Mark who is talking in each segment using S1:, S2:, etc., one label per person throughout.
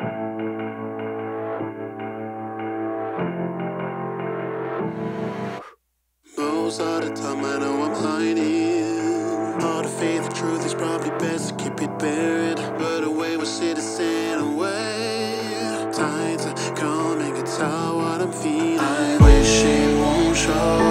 S1: Most of the time I know I'm hiding. All the faith, the truth is probably best to keep it buried. But away we see the sin away. Tight to calming, it's tell what I'm feeling. I wish it won't show.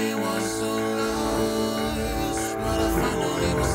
S1: I was so lost, but I finally was.